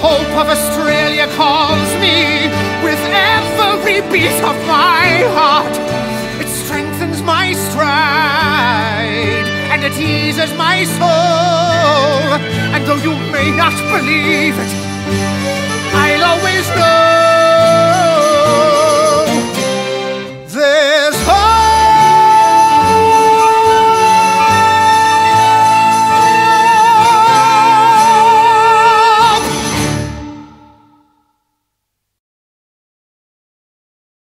hope of Australia calls me with every beat of my heart. It strengthens my stride and it eases my soul. And though you may not believe it,